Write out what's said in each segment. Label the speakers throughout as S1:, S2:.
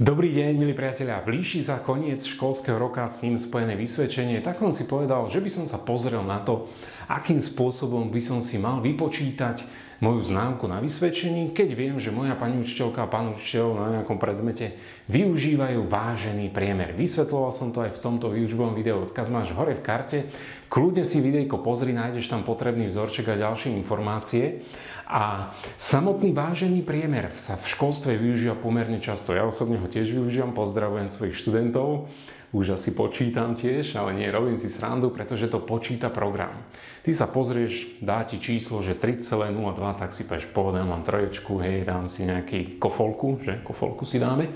S1: Dobrý deň, milí priatelia. Blíži sa koniec školského roka, s ním spojené vysvedčenie, tak som si povedal, že by som sa pozrel na to, akým spôsobom by som si mal vypočítať moju známku na vysvedčení, keď viem, že moja pani učiteľka a pán učiteľ na nejakom predmete využívajú vážený priemer. Vysvetloval som to aj v tomto výučbovom videu, odkaz máš hore v karte. Kľudne si videjko pozri, nájdeš tam potrebný vzorček a ďalšie informácie. A samotný vážený priemer sa v školstve využíva pomerne často. Ja osobne ho tiež využívam, pozdravujem svojich študentov už asi počítam tiež, ale nie, robím si srandu, pretože to počíta program. Ty sa pozrieš, dá ti číslo, že 3,02, tak si povieš, pohoda, mám troječku, hej, dám si nejaký kofolku, že kofolku si dáme.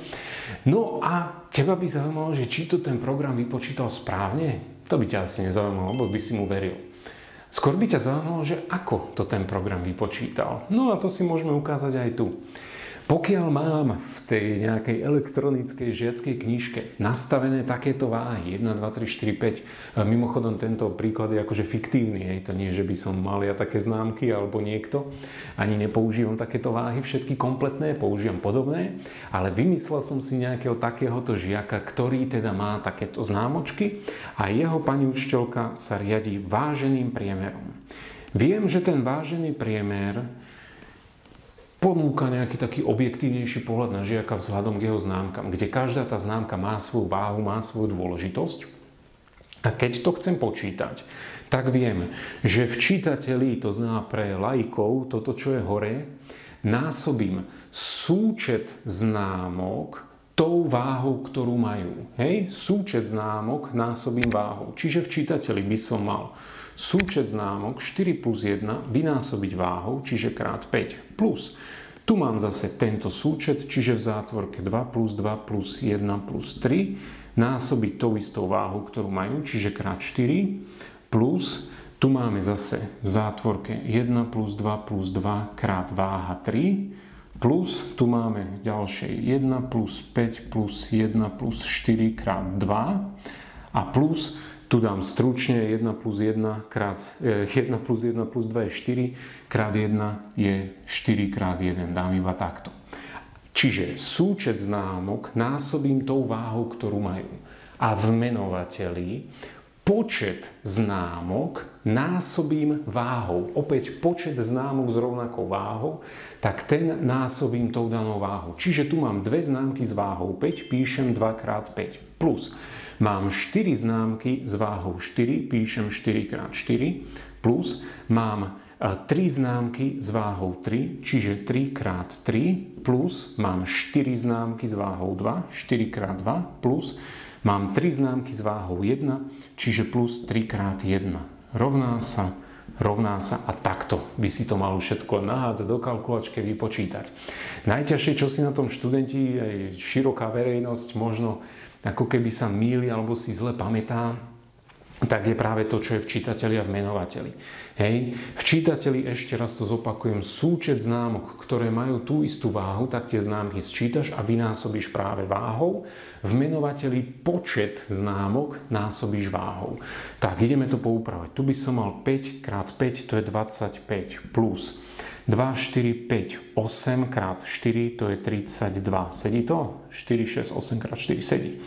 S1: No a teba by zaujímalo, že či to ten program vypočítal správne? To by ťa asi nezaujímalo, lebo by si mu veril. Skôr by ťa zaujímalo, že ako to ten program vypočítal. No a to si môžeme ukázať aj tu. Pokiaľ mám v tej nejakej elektronickej žiackej knižke nastavené takéto váhy, 1, 2, 3, 4, 5, mimochodom tento príklad je akože fiktívny, hej, to nie, že by som mal ja také známky alebo niekto, ani nepoužívam takéto váhy všetky kompletné, používam podobné, ale vymyslel som si nejakého takéhoto žiaka, ktorý teda má takéto známočky a jeho pani učiteľka sa riadi váženým priemerom. Viem, že ten vážený priemer ponúka nejaký taký objektívnejší pohľad na žiaka vzhľadom k jeho známkam, kde každá tá známka má svoju váhu, má svoju dôležitosť. A keď to chcem počítať, tak viem, že v čítateli, to znamená pre lajkov, toto čo je hore, násobím súčet známok tou váhou, ktorú majú. Hej? Súčet známok násobím váhou. Čiže v čítateli by som mal súčet známok 4 plus 1 vynásobiť váhou, čiže krát 5 plus. Tu mám zase tento súčet, čiže v zátvorke 2 plus 2 plus 1 plus 3 násobiť tou istou váhu, ktorú majú, čiže krát 4 plus tu máme zase v zátvorke 1 plus 2 plus 2 krát váha 3 plus tu máme ďalšie 1 plus 5 plus 1 plus 4 krát 2 a plus tu dám stručne 1 plus 1 krát 1 e, plus 1 plus 2 je 4, krát 1 je 4 krát 1. Dám iba takto. Čiže súčet známok násobím tou váhou, ktorú majú. A v menovateli počet známok násobím váhou. Opäť počet známok s rovnakou váhou, tak ten násobím tou danou váhou. Čiže tu mám dve známky s váhou 5, píšem 2x5 plus Mám 4 známky s váhou 4, píšem 4x4, plus mám 3 e, známky s váhou 3, čiže 3x3, plus mám 4 známky s váhou 2, 4x2, plus mám 3 známky s váhou 1, čiže plus 3x1. Rovná sa rovná sa a takto by si to malo všetko nahádzať do kalkulačky vypočítať. Najťažšie, čo si na tom študenti, aj široká verejnosť možno ako keby sa míli alebo si zle pamätá, tak je práve to, čo je v čítateli a v menovateli. Hej. V čítateli, ešte raz to zopakujem, súčet známok, ktoré majú tú istú váhu, tak tie známky sčítaš a vynásobíš práve váhou. V menovateli počet známok násobíš váhou. Tak, ideme to poupravať. Tu by som mal 5 x 5, to je 25 plus 2, 4, 5, 8 krát 4, to je 32. Sedí to? 4, 6, 8 krát 4 sedí.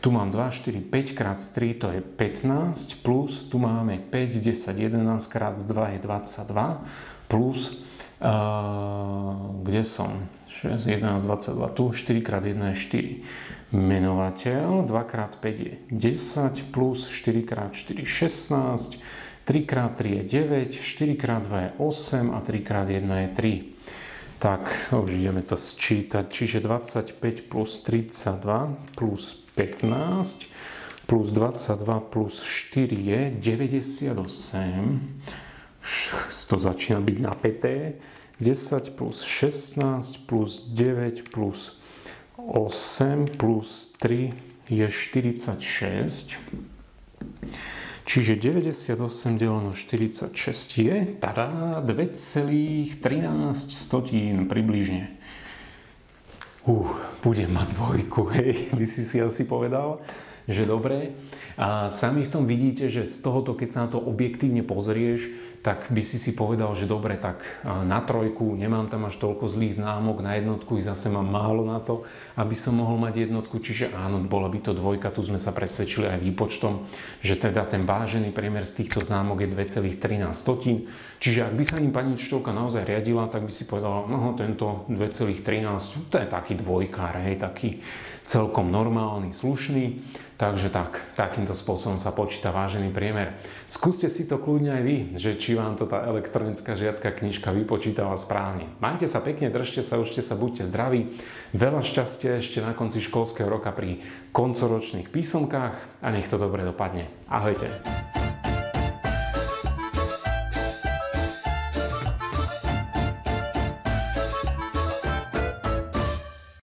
S1: Tu mám 2, 4, 5 krát 3, to je 15, plus tu máme 5, 10, 11 krát 2 je 22, plus, uh, kde som? 6, 11, 22, tu 4 krát 1 je 4. Menovateľ 2 krát 5 je 10, plus 4 krát 4 16, 3x3 je 9, 4x2 je 8 a 3x1 je 3. Tak, už ideme to sčítať. Čiže 25 plus 32 plus 15 plus 22 plus 4 je 98. To začína byť napäté. 10 plus 16 plus 9 plus 8 plus 3 je 46. Čiže 98 deleno 46 je tada 2,13 približne. Uh, budem mať dvojku, hej, by si si asi povedal, že dobre. A sami v tom vidíte, že z tohoto, keď sa na to objektívne pozrieš, tak by si si povedal, že dobre, tak na trojku nemám tam až toľko zlých známok, na jednotku ich zase mám málo na to, aby som mohol mať jednotku, čiže áno, bola by to dvojka, tu sme sa presvedčili aj výpočtom, že teda ten vážený priemer z týchto známok je 2,13. Čiže ak by sa im pani učiteľka naozaj riadila, tak by si povedala, no tento 2,13, to je taký dvojkár, hej, taký celkom normálny, slušný. Takže tak, takýmto spôsobom sa počíta vážený priemer. Skúste si to kľudne aj vy, že či vám to tá elektronická žiacká knižka vypočítala správne. Majte sa pekne, držte sa, užte sa, buďte zdraví. Veľa šťastia ešte na konci školského roka pri koncoročných písomkách a nech to dobre dopadne. Ahojte.